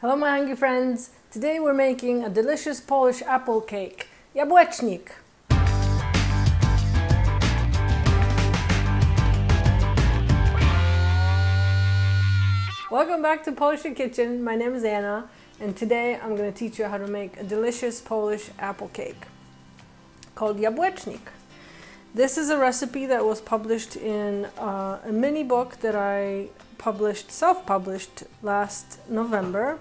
Hello my hungry friends! Today we're making a delicious Polish apple cake, jabłecznik. Welcome back to Polish Kitchen. My name is Anna and today I'm going to teach you how to make a delicious Polish apple cake called jabłecznik. This is a recipe that was published in uh, a mini book that I published, self-published last November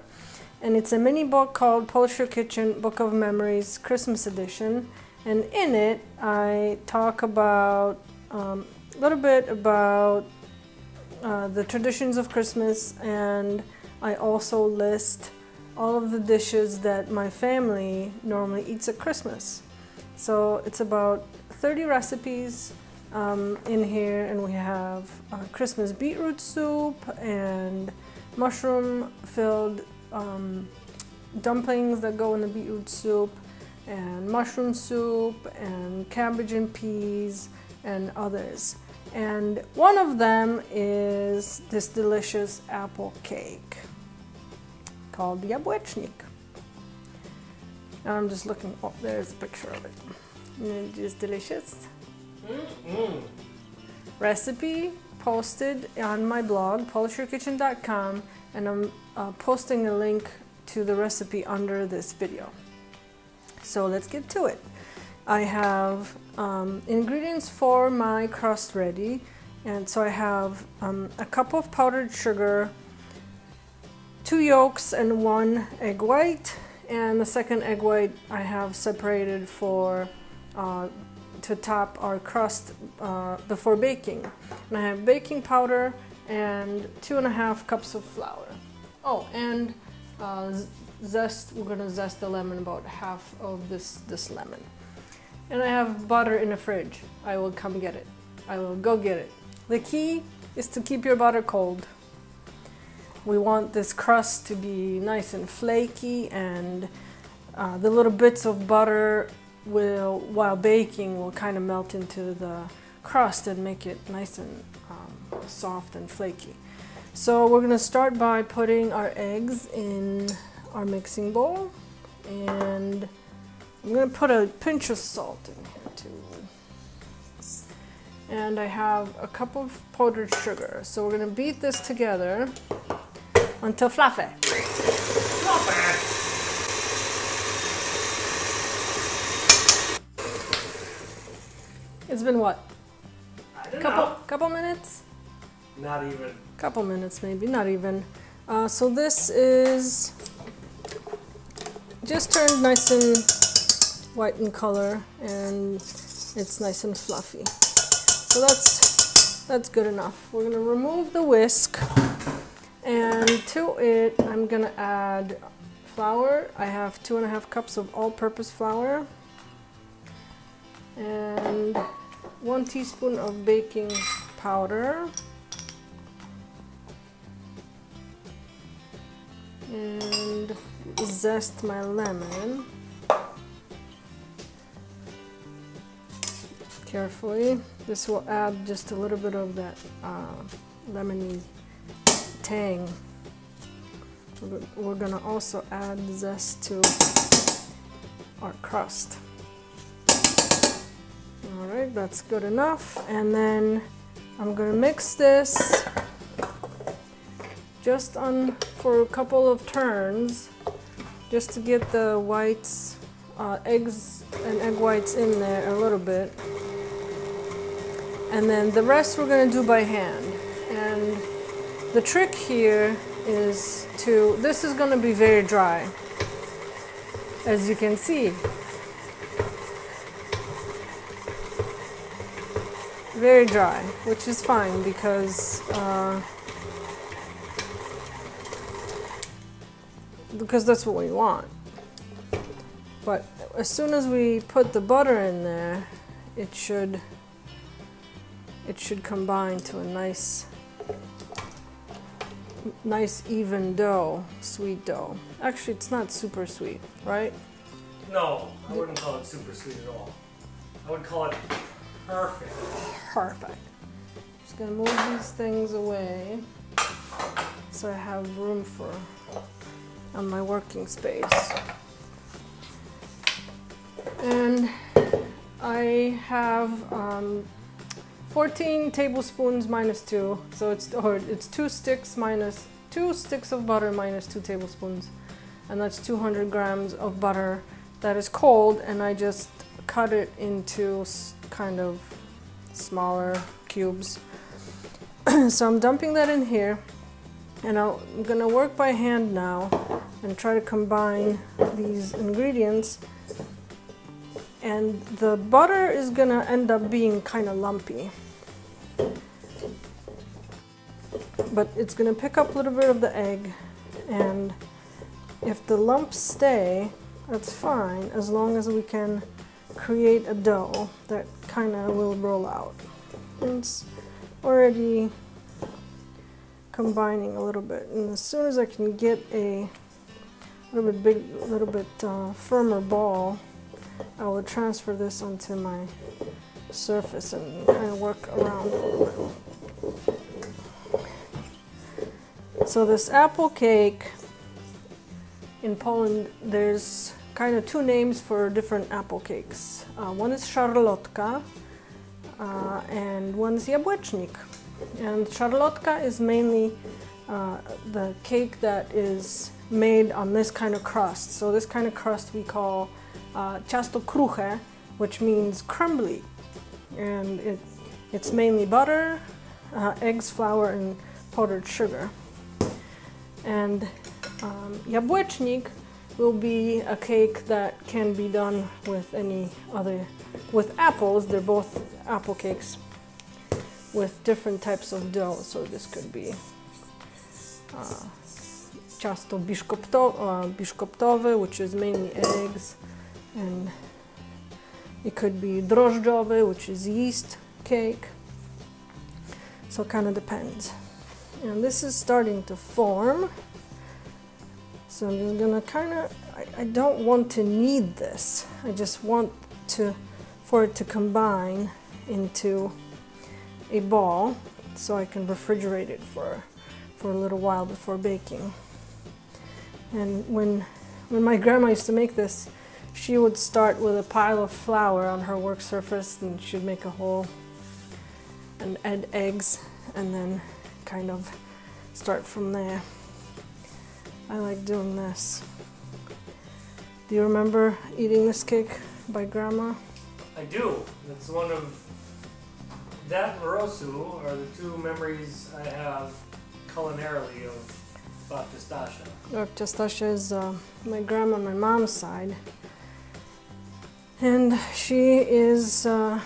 and it's a mini book called Polish Kitchen Book of Memories Christmas Edition. And in it, I talk about um, a little bit about uh, the traditions of Christmas, and I also list all of the dishes that my family normally eats at Christmas. So it's about 30 recipes um, in here, and we have uh, Christmas beetroot soup and mushroom filled um, dumplings that go in the beetroot soup and mushroom soup and cabbage and peas and others. And one of them is this delicious apple cake called jabłecznik. I'm just looking, oh, there's a picture of it. And it is delicious. Mm Recipe posted on my blog, polishyourkitchen.com, and I'm uh, posting a link to the recipe under this video. So let's get to it. I have um, ingredients for my crust ready and so I have um, a cup of powdered sugar, two yolks and one egg white and the second egg white I have separated for uh, to top our crust uh, before baking. And I have baking powder and two and a half cups of flour. Oh, and uh, zest, we're gonna zest the lemon, about half of this, this lemon. And I have butter in the fridge. I will come get it. I will go get it. The key is to keep your butter cold. We want this crust to be nice and flaky and uh, the little bits of butter will, while baking, will kind of melt into the crust and make it nice and um, soft and flaky. So we're going to start by putting our eggs in our mixing bowl and I'm going to put a pinch of salt in here too. And I have a cup of powdered sugar. So we're going to beat this together until fluffy. Fluffy! It's been what? A couple know. couple minutes? Not even. Couple minutes maybe, not even. Uh, so this is just turned nice and white in color and it's nice and fluffy. So that's that's good enough. We're gonna remove the whisk and to it I'm gonna add flour. I have two and a half cups of all-purpose flour and one teaspoon of baking powder and zest my lemon carefully. This will add just a little bit of that uh, lemony tang. We're gonna also add zest to our crust. All right, that's good enough. And then I'm gonna mix this just on for a couple of turns just to get the whites, uh, eggs and egg whites in there a little bit. And then the rest we're going to do by hand. And the trick here is to, this is going to be very dry, as you can see. Very dry, which is fine because uh, because that's what we want. But as soon as we put the butter in there, it should it should combine to a nice nice even dough, sweet dough. Actually, it's not super sweet, right? No, I wouldn't call it super sweet at all. I would call it perfect. Perfect. Just gonna move these things away so I have room for on my working space. And I have um, 14 tablespoons minus two, so it's or it's two sticks minus two sticks of butter minus two tablespoons, and that's 200 grams of butter that is cold, and I just cut it into kind of smaller cubes. so I'm dumping that in here, and I'm gonna work by hand now and try to combine these ingredients. And the butter is gonna end up being kind of lumpy. But it's gonna pick up a little bit of the egg. And if the lumps stay that's fine as long as we can create a dough that kind of will roll out. It's already combining a little bit and as soon as I can get a little bit big a little bit uh, firmer ball I will transfer this onto my surface and kind of work around. So this apple cake in Poland, there's kind of two names for different apple cakes. Uh, one is szarlotka uh, and one is jabłecznik. And szarlotka is mainly uh, the cake that is made on this kind of crust. So this kind of crust we call uh, ciasto which means crumbly. And it, it's mainly butter, uh, eggs, flour, and powdered sugar. And um, jabłecznik will be a cake that can be done with any other, with apples. They're both apple cakes with different types of dough. So this could be uh, ciasto biszkoptowe, uh, which is mainly eggs, and it could be drożdżowy, which is yeast cake. So it kind of depends. And this is starting to form. So I'm just gonna kind of, I, I, don't want to knead this. I just want to, for it to combine into a ball so I can refrigerate it for, for a little while before baking. And when, when my grandma used to make this, she would start with a pile of flour on her work surface and she'd make a hole and add eggs and then kind of start from there. I like doing this. Do you remember eating this cake by grandma? I do. It's one of that and rosół are the two memories I have culinarily of Babcia Babcia is uh, my grandma on my mom's side. And she is, uh,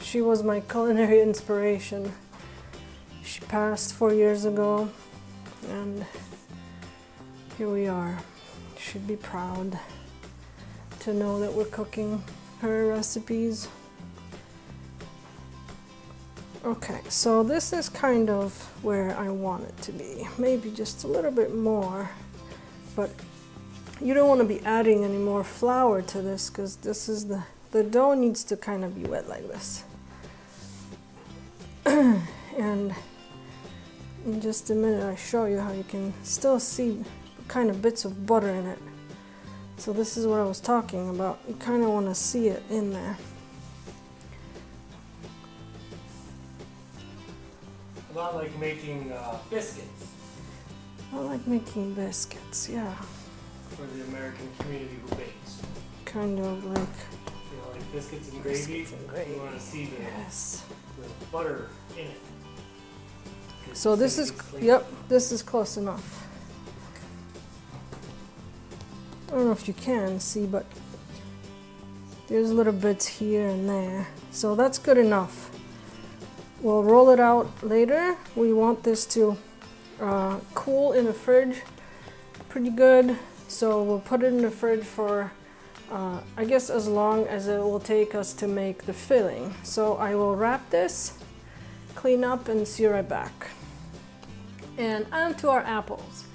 she was my culinary inspiration. She passed four years ago, and here we are. Should be proud to know that we're cooking her recipes. Okay, so this is kind of where I want it to be. Maybe just a little bit more, but you don't want to be adding any more flour to this because this is the, the dough needs to kind of be wet like this. and in just a minute I show you how you can still see kind of bits of butter in it. So this is what I was talking about. You kind of want to see it in there. A lot like making uh, biscuits. I like making biscuits, yeah for the American community who bakes. Kind of like. You know, like biscuits and gravy. Biscuits and gravy. You want to see the, yes. the butter in it. So this is, yep, this is close enough. I don't know if you can see, but there's little bits here and there. So that's good enough. We'll roll it out later. We want this to uh, cool in the fridge pretty good. So we'll put it in the fridge for, uh, I guess as long as it will take us to make the filling. So I will wrap this, clean up and see you right back. And on to our apples.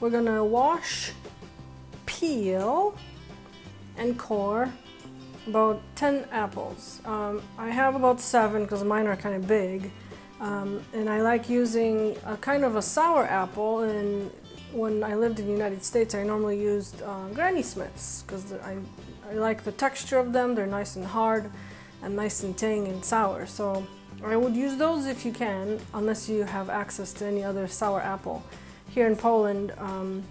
We're gonna wash, peel, and core about 10 apples. Um, I have about seven because mine are kind of big. Um, and I like using a kind of a sour apple and when I lived in the United States, I normally used uh, Granny Smiths because I, I like the texture of them. They're nice and hard and nice and tang and sour. So I would use those if you can, unless you have access to any other sour apple. Here in Poland, um,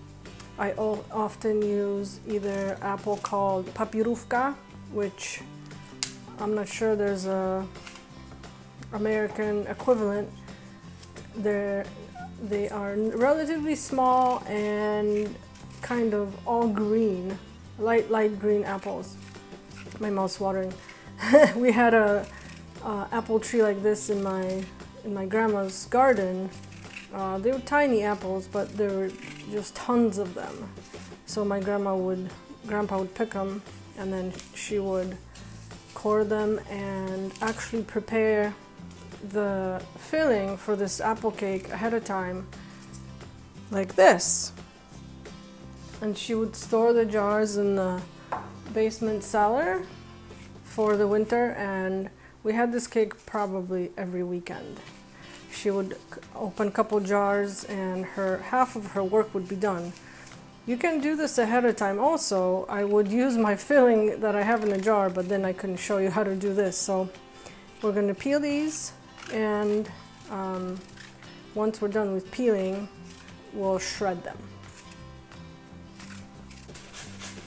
I often use either apple called papirówka, which I'm not sure there's a American equivalent. They're they are relatively small and kind of all green, light light green apples. My mouth's watering. we had a apple tree like this in my in my grandma's garden. Uh, they were tiny apples, but there were just tons of them. So my grandma would, grandpa would pick them, and then she would core them and actually prepare the filling for this apple cake ahead of time like this. And she would store the jars in the basement cellar for the winter and we had this cake probably every weekend. She would open a couple jars and her half of her work would be done. You can do this ahead of time also. I would use my filling that I have in a jar, but then I couldn't show you how to do this. So we're going to peel these and um, once we're done with peeling, we'll shred them.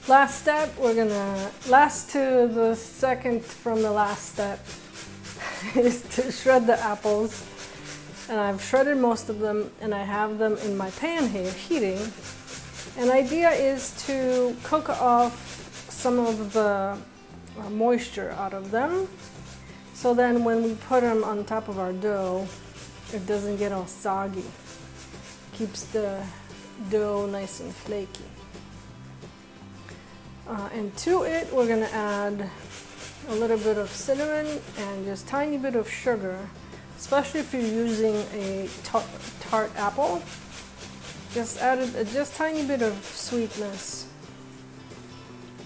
Last step, we're gonna, last to the second from the last step is to shred the apples. And I've shredded most of them and I have them in my pan here heating. And idea is to cook off some of the uh, moisture out of them so then when we put them on top of our dough, it doesn't get all soggy. Keeps the dough nice and flaky. Uh, and to it, we're gonna add a little bit of cinnamon and just tiny bit of sugar, especially if you're using a tart apple. Just added a just tiny bit of sweetness,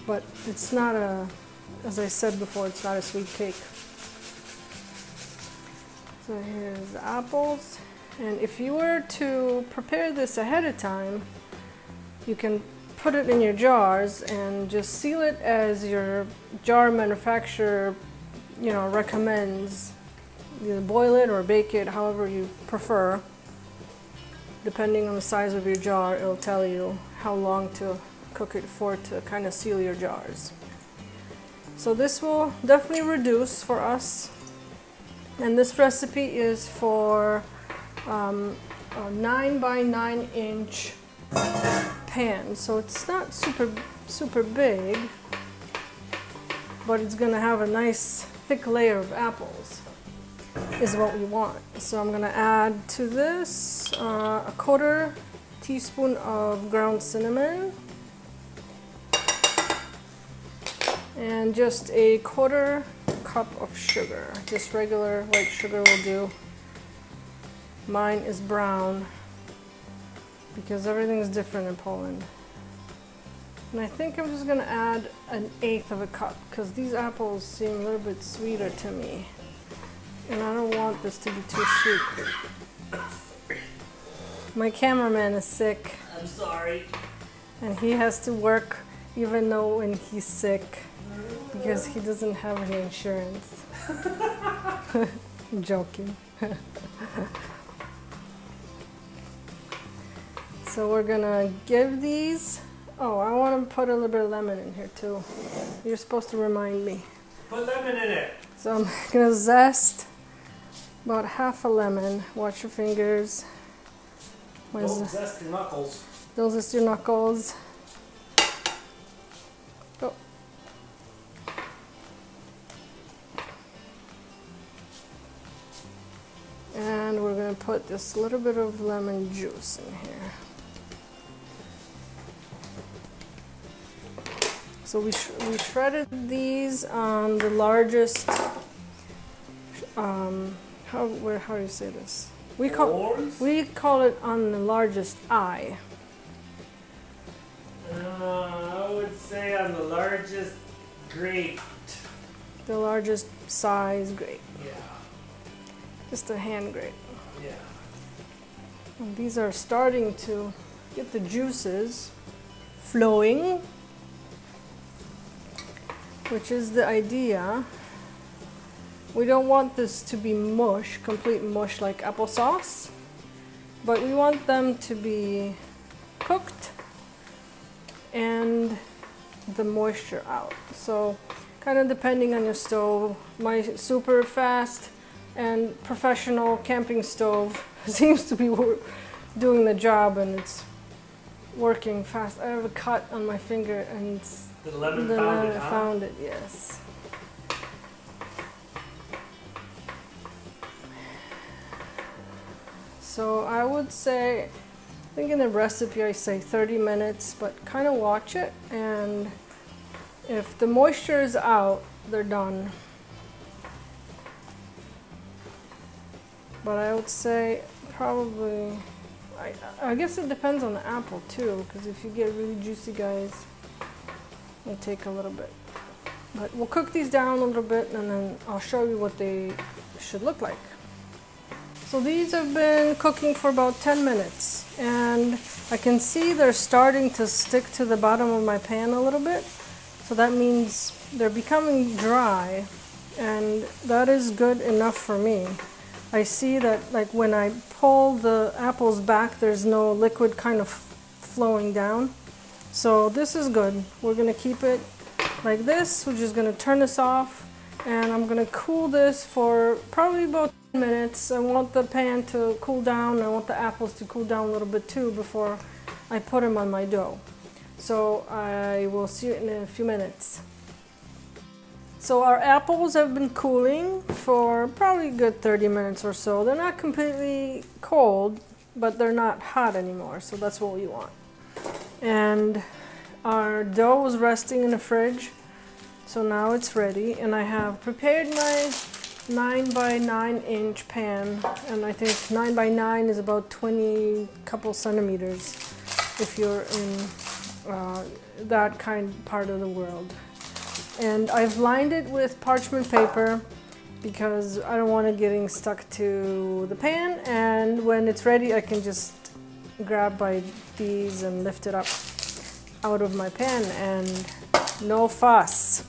but it's not a, as I said before, it's not a sweet cake. So here's the apples. And if you were to prepare this ahead of time, you can put it in your jars and just seal it as your jar manufacturer, you know, recommends. Either boil it or bake it, however you prefer. Depending on the size of your jar, it'll tell you how long to cook it for to kind of seal your jars. So this will definitely reduce for us. And this recipe is for um, a 9 by 9 inch pan. So it's not super super big but it's gonna have a nice thick layer of apples is what we want so I'm gonna add to this uh, a quarter teaspoon of ground cinnamon and just a quarter cup of sugar. Just regular white sugar will do. Mine is brown because everything's different in Poland. And I think I'm just gonna add an eighth of a cup because these apples seem a little bit sweeter to me. And I don't want this to be too sweet. My cameraman is sick. I'm sorry. And he has to work even though when he's sick because he doesn't have any insurance. I'm joking. so we're gonna give these. Oh, I want to put a little bit of lemon in here too. You're supposed to remind me. Put lemon in it. So I'm gonna zest about half a lemon. Watch your fingers. Don't zest your knuckles. Don't zest your knuckles. And we're going to put just a little bit of lemon juice in here. So we, sh we shredded these on the largest, um, how, where, how do you say this? We call, we call it on the largest eye. Uh, I would say on the largest grape. The largest size grape. Yeah. Just a hand grape. Yeah. And these are starting to get the juices flowing, which is the idea. We don't want this to be mush, complete mush like applesauce, but we want them to be cooked and the moisture out. So kind of depending on your stove. My super fast and professional camping stove seems to be doing the job and it's working fast. I have a cut on my finger and the lemon the found lemon it, huh? found it, yes. So I would say, I think in the recipe I say 30 minutes, but kind of watch it and if the moisture is out, they're done. But I would say probably, I, I guess it depends on the apple too, because if you get really juicy guys, it'll take a little bit. But we'll cook these down a little bit and then I'll show you what they should look like. So these have been cooking for about 10 minutes and I can see they're starting to stick to the bottom of my pan a little bit. So that means they're becoming dry and that is good enough for me. I see that like when I pull the apples back there's no liquid kind of flowing down. So this is good. We're going to keep it like this. We're just going to turn this off and I'm going to cool this for probably about 10 minutes. I want the pan to cool down. I want the apples to cool down a little bit too before I put them on my dough. So I will see you in a few minutes. So our apples have been cooling for probably a good 30 minutes or so. They're not completely cold, but they're not hot anymore. So that's what we want. And our dough was resting in the fridge. So now it's ready and I have prepared my 9 by 9 inch pan and I think 9 by 9 is about 20 couple centimeters if you're in uh, that kind part of the world. And I've lined it with parchment paper because I don't want it getting stuck to the pan and when it's ready I can just grab by these and lift it up out of my pan and no fuss.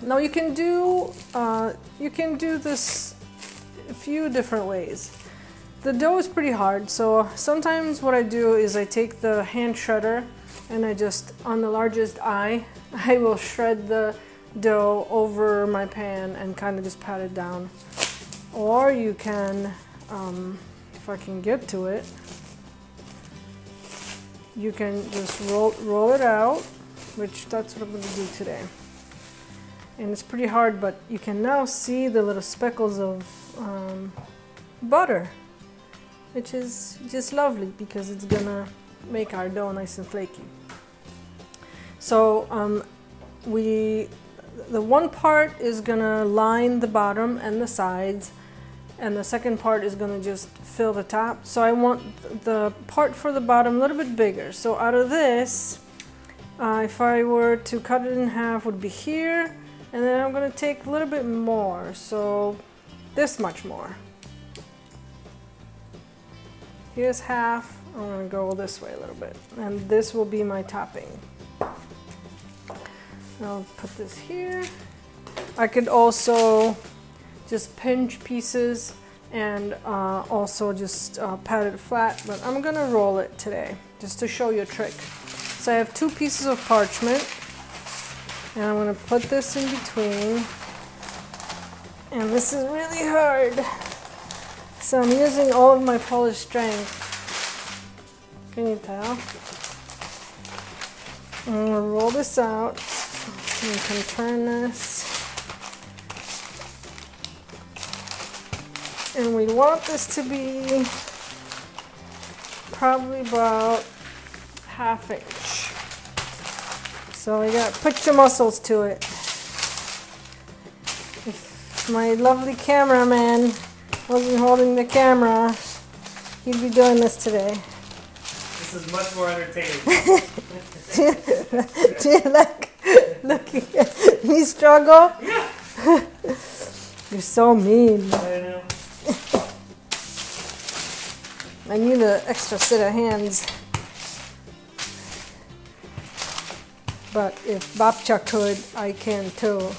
Now you can do uh, you can do this a few different ways. The dough is pretty hard, so sometimes what I do is I take the hand shredder and I just on the largest eye I will shred the dough over my pan and kind of just pat it down. Or you can, um, if I can get to it, you can just roll, roll it out, which that's what I'm going to do today and it's pretty hard but you can now see the little speckles of um, butter which is just lovely because it's gonna make our dough nice and flaky. So um, we the one part is gonna line the bottom and the sides and the second part is gonna just fill the top. So I want the part for the bottom a little bit bigger. So out of this uh, if I were to cut it in half would be here and then I'm to take a little bit more, so this much more. Here's half. I'm to go this way a little bit. And this will be my topping. I'll put this here. I could also just pinch pieces and uh, also just uh, pat it flat, but I'm gonna roll it today just to show you a trick. So I have two pieces of parchment and I'm going to put this in between. And this is really hard. So I'm using all of my Polish strength. Can you tell? I'm going to roll this out. You can turn this. And we want this to be probably about half inch. So you gotta put your muscles to it. If my lovely cameraman wasn't holding the camera, he'd be doing this today. This is much more entertaining. Do you like looking at me struggle? Yeah. You're so mean. I know. I need an extra set of hands. But if Babcia could, I can too.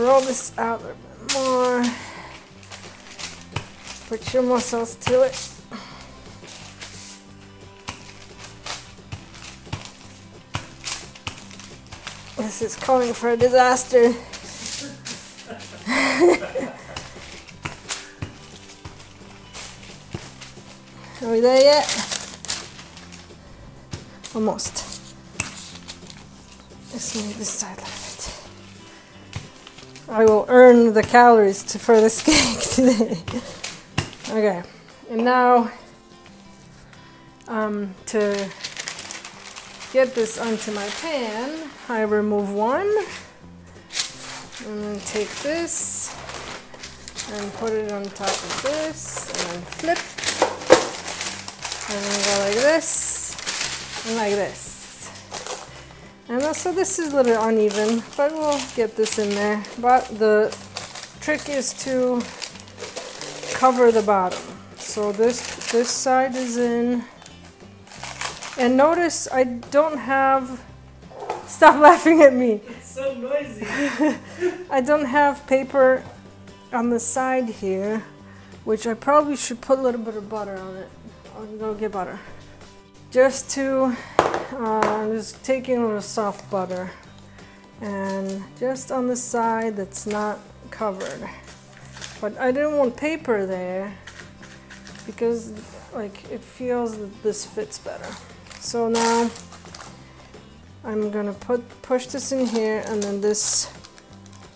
Roll this out a bit more. Put your muscles to it. This is calling for a disaster. Are we there yet? Almost. Let's move this side a little bit. I will earn the calories to, for this cake today. okay, and now um, to get this onto my pan, I remove one and take this and put it on top of this and then flip and go like this and like this. And uh, also this is a little uneven, but we'll get this in there. But the trick is to cover the bottom. So this this side is in. And notice I don't have Stop laughing at me. It's so noisy. I don't have paper on the side here, which I probably should put a little bit of butter on it. I'll go get butter. Just to, uh, just taking a little soft butter and just on the side that's not covered. But I didn't want paper there because like it feels that this fits better. So now I'm gonna put push this in here and then this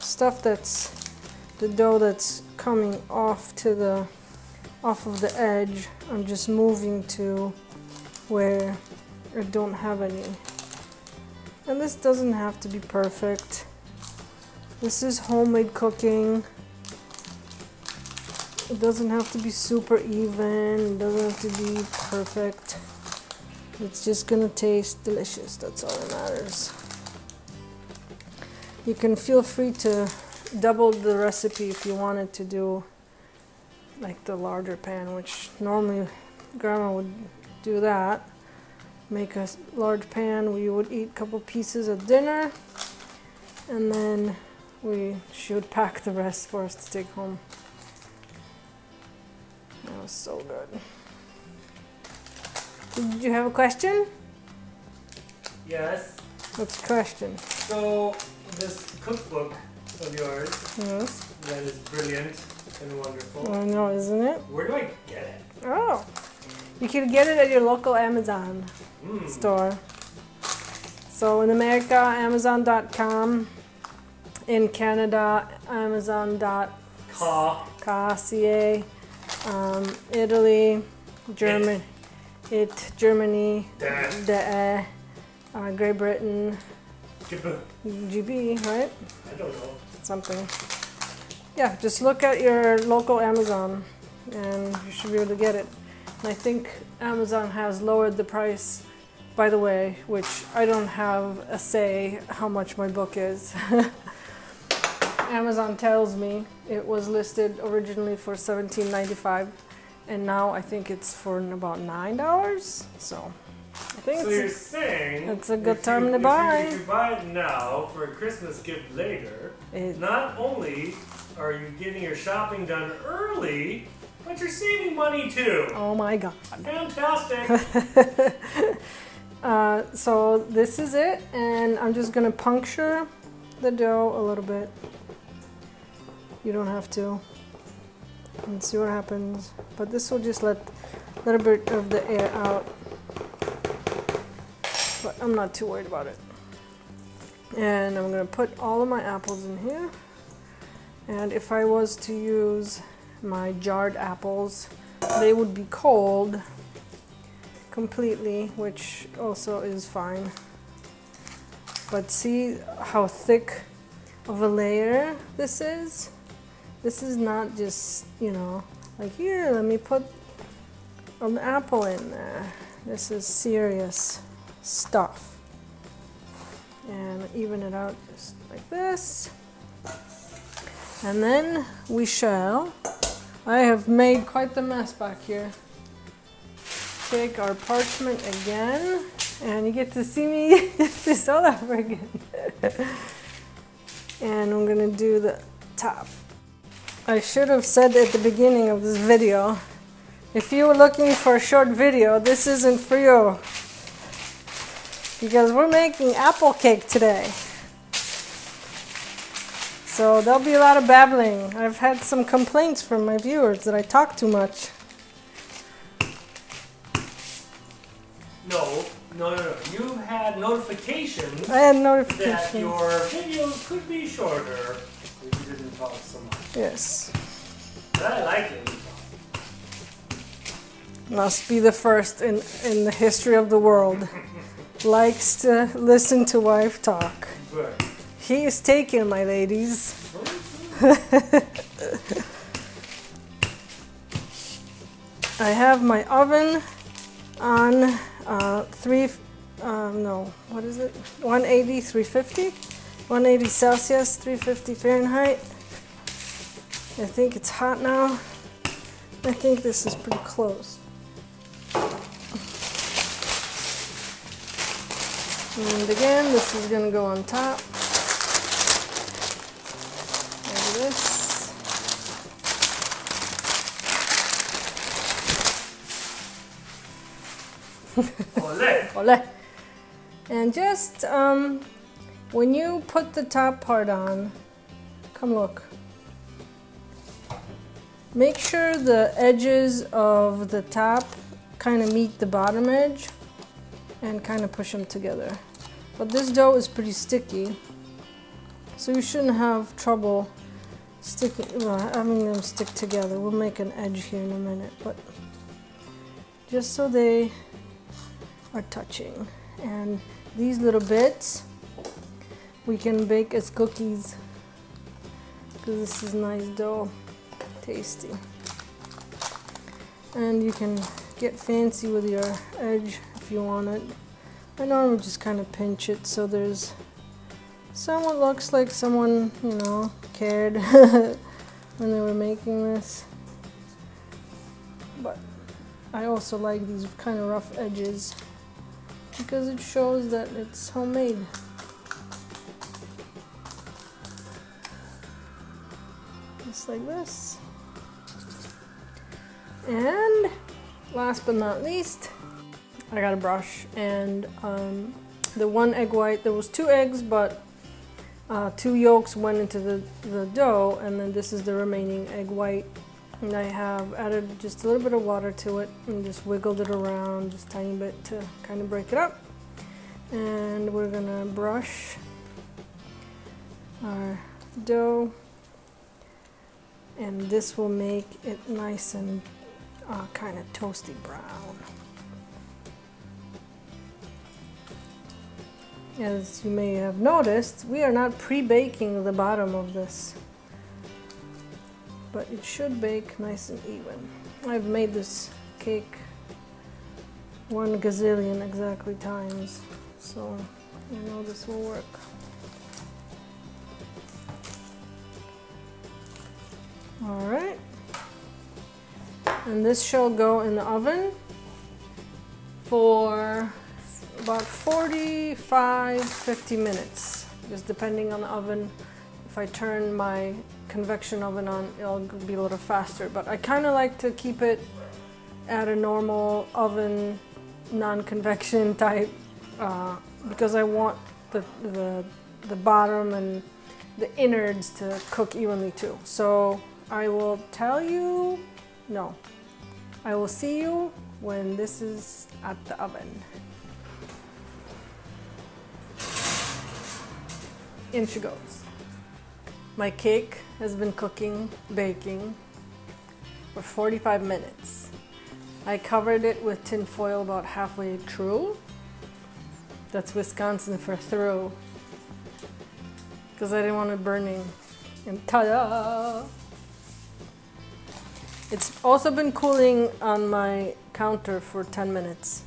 stuff that's the dough that's coming off to the off of the edge I'm just moving to where I don't have any. And this doesn't have to be perfect. This is homemade cooking. It doesn't have to be super even. It doesn't have to be perfect. It's just gonna taste delicious, that's all that matters. You can feel free to double the recipe if you wanted to do like the larger pan, which normally grandma would do that. Make a large pan, we would eat a couple pieces at dinner, and then we should pack the rest for us to take home. That was so good. Did you have a question? Yes. What's the question? So this cookbook of yours Yes. that is brilliant and wonderful. I know, isn't it? Where do I get it? Oh. You can get it at your local Amazon Mm. store. So in America, Amazon.com. In Canada, Amazon.ca. Ca. Um, Italy, German, it, Germany, Da. the, uh, Great Britain, Gibba. GB, right? I don't know. something. Yeah, just look at your local Amazon and you should be able to get it. And I think Amazon has lowered the price, by the way, which I don't have a say how much my book is. Amazon tells me it was listed originally for $17.95 and now I think it's for about $9. So I think So it's saying it's a good time you, to buy. You, if you buy it now for a Christmas gift later, it, not only are you getting your shopping done early, but you're saving money too. oh my god. Fantastic. Uh, so this is it, and I'm just gonna puncture the dough a little bit. You don't have to. And see what happens. But this will just let a little bit of the air out. But I'm not too worried about it. And I'm gonna put all of my apples in here. And if I was to use my jarred apples, they would be cold completely, which also is fine. But see how thick of a layer this is? This is not just, you know, like here, let me put an apple in there. This is serious stuff. And even it out just like this. And then we shall. I have made quite the mess back here. take our parchment again and you get to see me this all over again. and I'm gonna do the top. I should have said at the beginning of this video, if you were looking for a short video, this isn't for you. Because we're making apple cake today. So there'll be a lot of babbling. I've had some complaints from my viewers that I talk too much. No, no, no, no. You had notifications I had that notifications. your videos could be shorter if you didn't talk so much. Yes. But I like it. Must be the first in, in the history of the world. Likes to listen to wife talk. Good. He is taken, my ladies. I have my oven on uh, three, uh, no, what is it? 180, 350? 180 Celsius, 350 Fahrenheit. I think it's hot now. I think this is pretty close. And again, this is gonna go on top. Ole. Ole. And just um, when you put the top part on, come look. Make sure the edges of the top kind of meet the bottom edge and kind of push them together. But this dough is pretty sticky, so you shouldn't have trouble sticking, well, having them stick together. We'll make an edge here in a minute, but just so they are touching. And these little bits we can bake as cookies because this is nice dough, tasty. And you can get fancy with your edge if you want it. I normally just kind of pinch it so there's somewhat looks like someone, you know, cared when they were making this. But I also like these kind of rough edges because it shows that it's homemade. Just like this. And last but not least, I got a brush and um, the one egg white, there was two eggs, but uh, two yolks went into the, the dough and then this is the remaining egg white and I have added just a little bit of water to it and just wiggled it around just a tiny bit to kind of break it up. And we're gonna brush our dough and this will make it nice and uh, kind of toasty brown. As you may have noticed, we are not pre-baking the bottom of this but it should bake nice and even. I've made this cake one gazillion exactly times, so I know this will work. All right, and this shall go in the oven for about 45 50 minutes, just depending on the oven. If I turn my convection oven on, it'll be a little faster. But I kind of like to keep it at a normal oven, non-convection type, uh, because I want the, the, the bottom and the innards to cook evenly too. So I will tell you, no, I will see you when this is at the oven. In she goes. My cake has been cooking, baking for 45 minutes. I covered it with tin foil about halfway through. That's Wisconsin for through. Because I didn't want it burning. And ta-da! It's also been cooling on my counter for 10 minutes.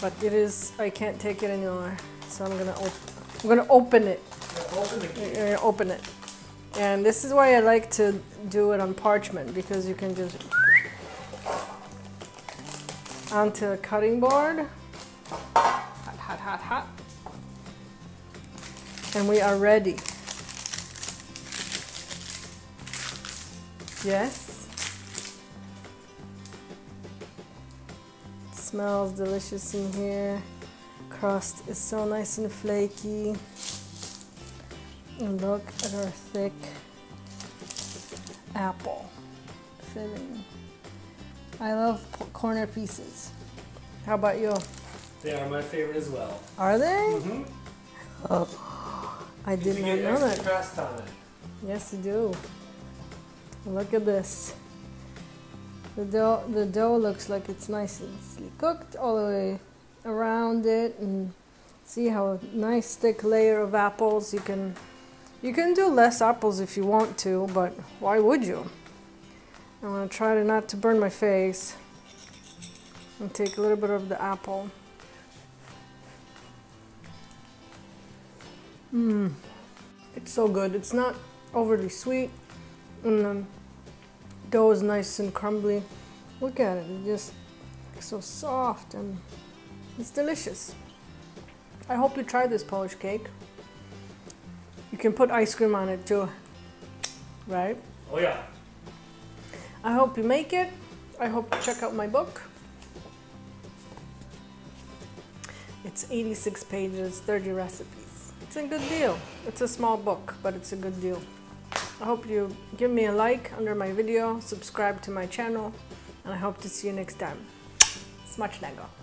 But it is, I can't take it anymore. So I'm gonna, op I'm gonna open it. Open the cake. You're gonna open it. And this is why I like to do it on parchment because you can just onto a cutting board. Hot, hot, hot, hot. And we are ready. Yes. It smells delicious in here. Crust is so nice and flaky. And look at our thick apple filling. I love corner pieces. How about you? They are my favorite as well. Are they? Mm-hmm. Oh, I did not know that. crust on it. Yes, you do. Look at this. The dough, the dough looks like it's nicely cooked all the way around it, and see how a nice thick layer of apples. You can, you can do less apples if you want to, but why would you? I'm gonna try to not to burn my face, and take a little bit of the apple. Mmm, it's so good. It's not overly sweet, and the dough is nice and crumbly. Look at it, it's just so soft and it's delicious. I hope you try this Polish cake. You can put ice cream on it too, right? Oh yeah. I hope you make it. I hope you check out my book. It's 86 pages, 30 recipes. It's a good deal. It's a small book, but it's a good deal. I hope you give me a like under my video, subscribe to my channel, and I hope to see you next time. Smacznego!